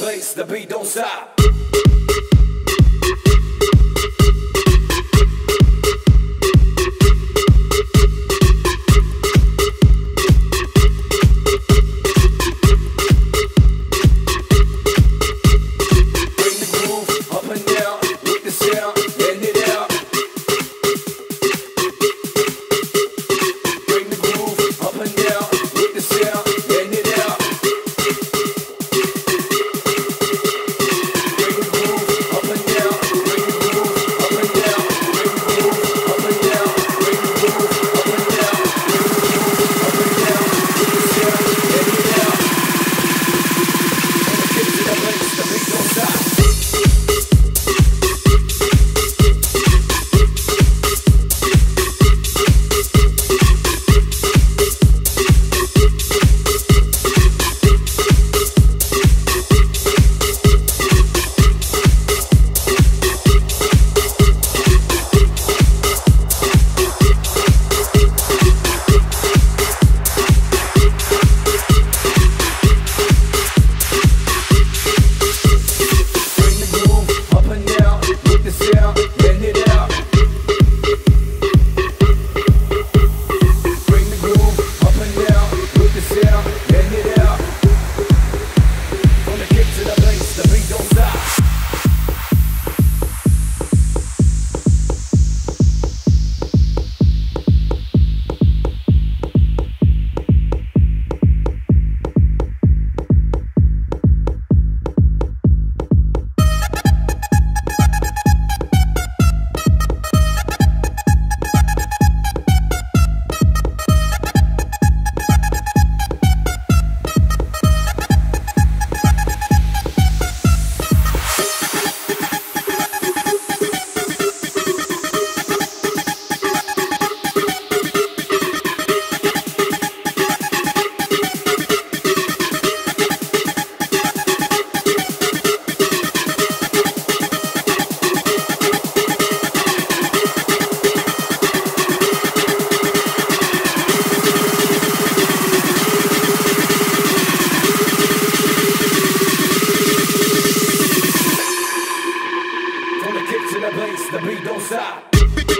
place, the beat don't stop. place, the beat don't stop.